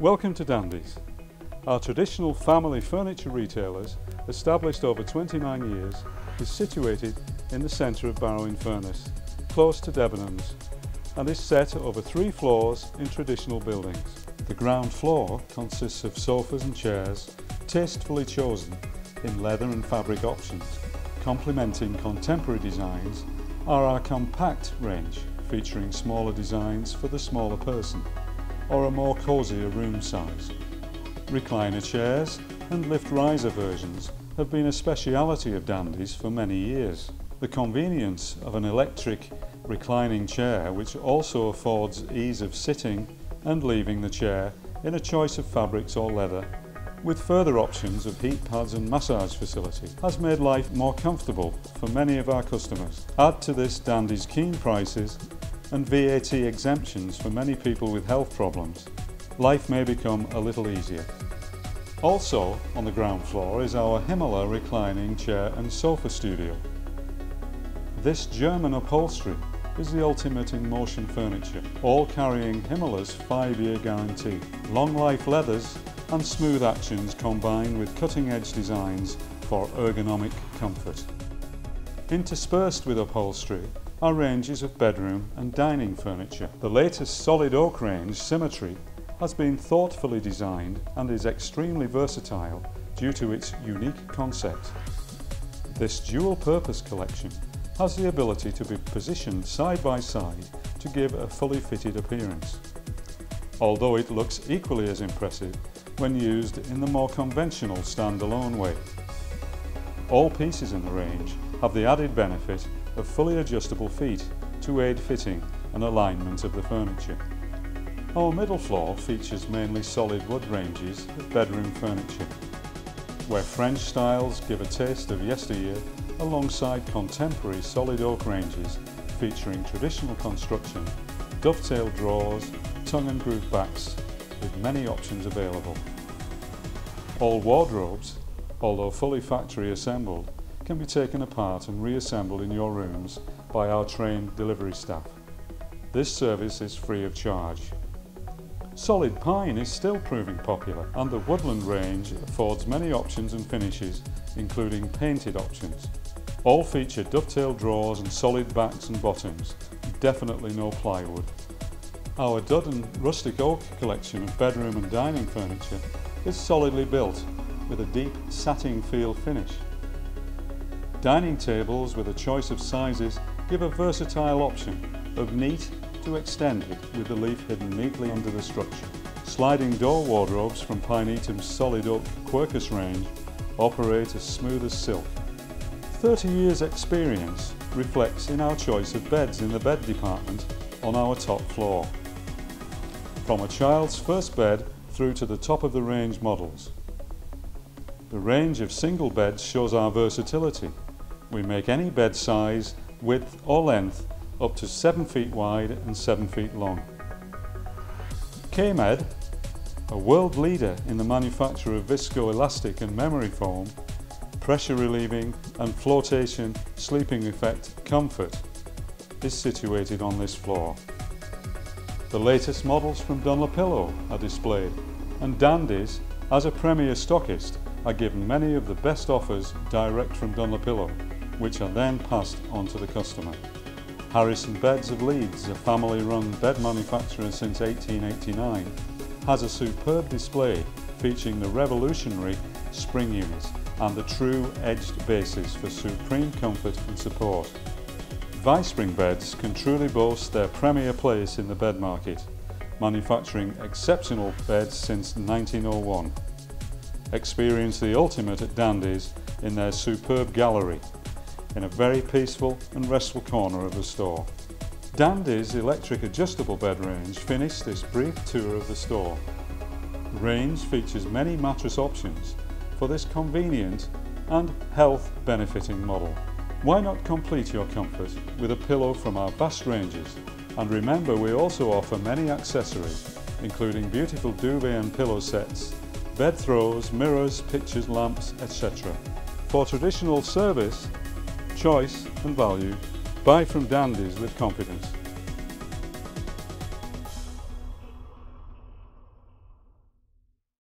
Welcome to Dandies. Our traditional family furniture retailers, established over 29 years, is situated in the centre of Barrow-in-Furness, close to Debenhams, and is set over three floors in traditional buildings. The ground floor consists of sofas and chairs, tastefully chosen in leather and fabric options. Complementing contemporary designs are our compact range, featuring smaller designs for the smaller person, or a more cosier room size. Recliner chairs and lift riser versions have been a speciality of Dandies for many years. The convenience of an electric reclining chair which also affords ease of sitting and leaving the chair in a choice of fabrics or leather with further options of heat pads and massage facility has made life more comfortable for many of our customers. Add to this Dandy's keen prices and VAT exemptions for many people with health problems, life may become a little easier. Also on the ground floor is our Himolla reclining chair and sofa studio. This German upholstery is the ultimate in motion furniture, all carrying Himolla's 5-year guarantee. Long life leathers and smooth actions combined with cutting edge designs for ergonomic comfort. Interspersed with upholstery are ranges of bedroom and dining furniture. The latest solid oak range, Symmetry, has been thoughtfully designed and is extremely versatile due to its unique concept. This dual purpose collection has the ability to be positioned side by side to give a fully fitted appearance. Although it looks equally as impressive when used in the more conventional standalone way. All pieces in the range have the added benefit of fully adjustable feet to aid fitting and alignment of the furniture. Our middle floor features mainly solid wood ranges of bedroom furniture, where French styles give a taste of yesteryear alongside contemporary solid oak ranges featuring traditional construction, dovetail drawers, tongue and groove backs with many options available. All wardrobes, although fully factory assembled, can be taken apart and reassembled in your rooms by our trained delivery staff. This service is free of charge. Solid pine is still proving popular and the woodland range affords many options and finishes including painted options. All feature dovetail drawers and solid backs and bottoms, definitely no plywood. Our Duddon Rustic Oak collection of bedroom and dining furniture is solidly built with a deep satin feel finish. Dining tables with a choice of sizes give a versatile option of neat to extended with the leaf hidden neatly under the structure. Sliding door wardrobes from Pineatum's solid oak Quercus range operate as smooth as silk. 30 years experience reflects in our choice of beds in the bed department on our top floor. From a child's first bed through to the top of the range models. The range of single beds shows our versatility. We make any bed size, width or length up to 7 feet wide and 7 feet long. Kaymed, a world leader in the manufacture of viscoelastic and memory foam, pressure relieving and flotation sleeping effect comfort, is situated on this floor. The latest models from Dunlopillo are displayed and Dandies, as a premier stockist, are given many of the best offers direct from Dunlopillo, which are then passed on to the customer. Harrison Beds of Leeds, a family-run bed manufacturer since 1889, has a superb display featuring the revolutionary spring units and the true edged bases for supreme comfort and support. Vi-Spring beds can truly boast their premier place in the bed market, manufacturing exceptional beds since 1901. Experience the ultimate at Dandies in their superb gallery, in a very peaceful and restful corner of the store. Dandy's electric adjustable bed range finished this brief tour of the store. The range features many mattress options for this convenient and health benefiting model. Why not complete your comfort with a pillow from our vast ranges? And remember we also offer many accessories including beautiful duvet and pillow sets, bed throws, mirrors, pictures, lamps, etc. For traditional service, choice and value, buy from Dandies with confidence.